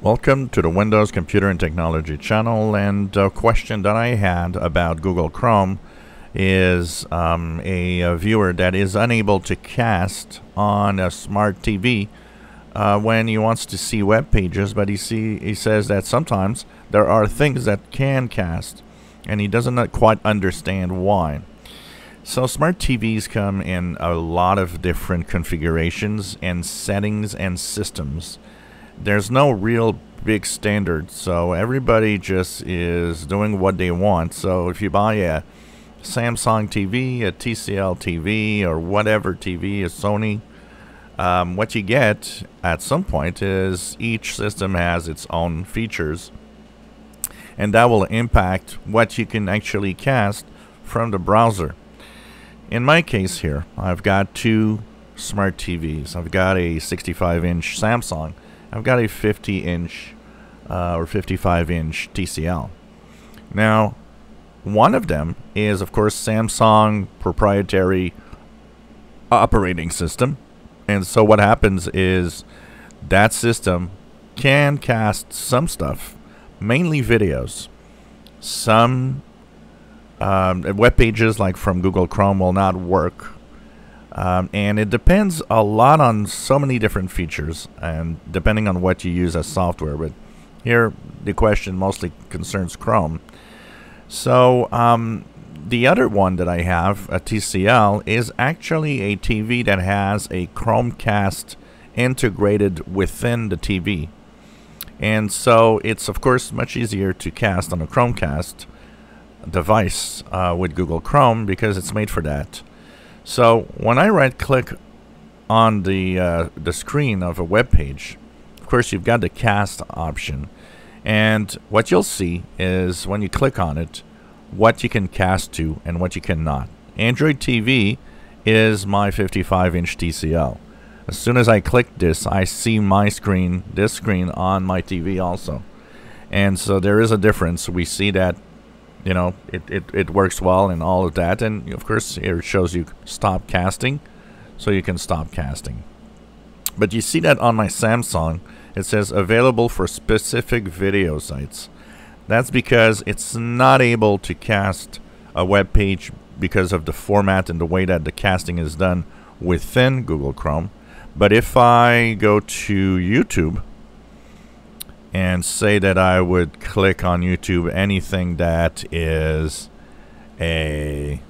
Welcome to the Windows Computer and Technology channel. And a question that I had about Google Chrome is um, a, a, viewer that is unable to cast on a smart TV uh, when he wants to see web pages, but he see he says that sometimes there are things that can cast, and he doesn't quite understand why. So smart TVs come in a lot of different configurations and settings and systems there's no real big standard, so everybody just is doing what they want. So if you buy a Samsung TV, a TCL TV, or whatever TV, a Sony, um, what you get at some point is each system has its own features, and that will impact what you can actually cast from the browser. In my case here, I've got two smart TVs. I've got a 65 inch Samsung I've got a 50 inch uh, or 55 inch TCL. Now, one of them is, of course, Samsung proprietary operating system. And so what happens is that system can cast some stuff, mainly videos. Some um, web pages, like from Google Chrome, will not work um, and it depends a lot on so many different features and depending on what you use as software. But here the question mostly concerns Chrome. So um, the other one that I have, a TCL, is actually a TV that has a Chromecast integrated within the TV. And so it's of course much easier to cast on a Chromecast device uh, with Google Chrome because it's made for that. So when I right click on the uh, the screen of a web page, of course you've got the cast option. And what you'll see is when you click on it, what you can cast to and what you cannot. Android TV is my 55 inch TCL. As soon as I click this, I see my screen, this screen on my TV also. And so there is a difference. We see that you know, it, it, it works well and all of that. And of course, here it shows you stop casting, so you can stop casting. But you see that on my Samsung, it says available for specific video sites. That's because it's not able to cast a web page because of the format and the way that the casting is done within Google Chrome. But if I go to YouTube, and say that I would click on YouTube anything that is a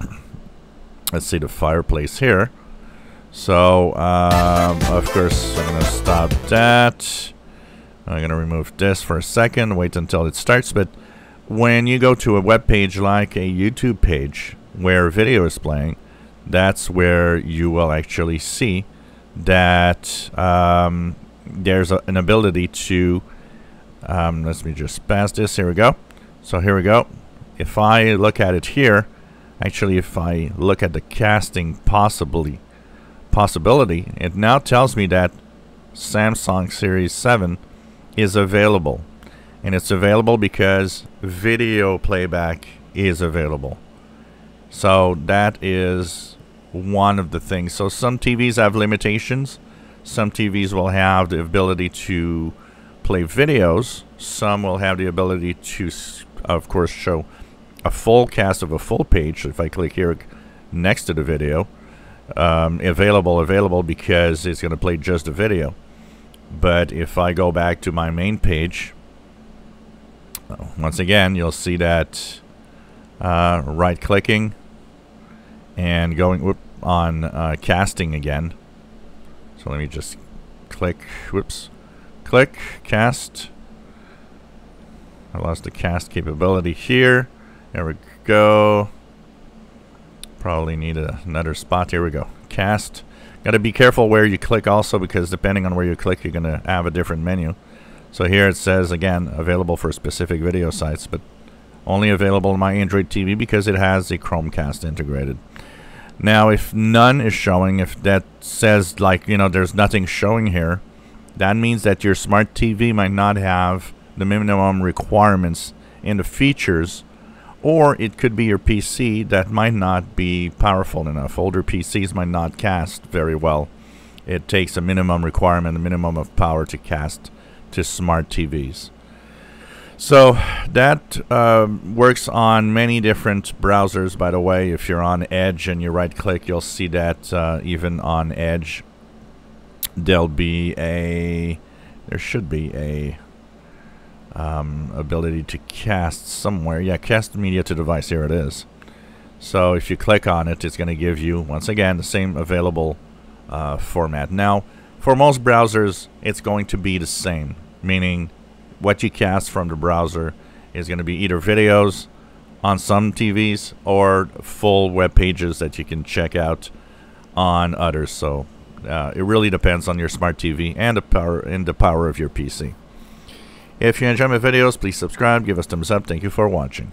let's see the fireplace here. So um, of course I'm gonna stop that. I'm gonna remove this for a second wait until it starts. But when you go to a web page like a YouTube page where a video is playing that's where you will actually see that um, there's a, an ability to, um, let me just pass this, here we go. So here we go. If I look at it here, actually if I look at the casting possibly, possibility, it now tells me that Samsung Series 7 is available. And it's available because video playback is available. So that is one of the things. So some TVs have limitations some TVs will have the ability to play videos. Some will have the ability to, of course, show a full cast of a full page. If I click here next to the video, um, available, available because it's going to play just the video. But if I go back to my main page, once again, you'll see that uh, right clicking and going whoop, on uh, casting again so let me just click, whoops, click, cast. I lost the cast capability here. There we go. Probably need a, another spot. Here we go. Cast. Got to be careful where you click also because depending on where you click, you're going to have a different menu. So here it says, again, available for specific video sites, but only available on my Android TV because it has a Chromecast integrated. Now, if none is showing, if that says like, you know, there's nothing showing here, that means that your smart TV might not have the minimum requirements in the features, or it could be your PC that might not be powerful enough. Older PCs might not cast very well. It takes a minimum requirement, a minimum of power to cast to smart TVs. So that uh, works on many different browsers, by the way. If you're on Edge and you right click, you'll see that uh, even on Edge, there'll be a, there should be a um, ability to cast somewhere. Yeah, cast media to device. Here it is. So if you click on it, it's going to give you, once again, the same available uh, format. Now, for most browsers, it's going to be the same, meaning what you cast from the browser is going to be either videos on some TVs or full web pages that you can check out on others. So uh, it really depends on your smart TV and the power and the power of your PC. If you enjoy my videos, please subscribe, give us thumbs up. Thank you for watching.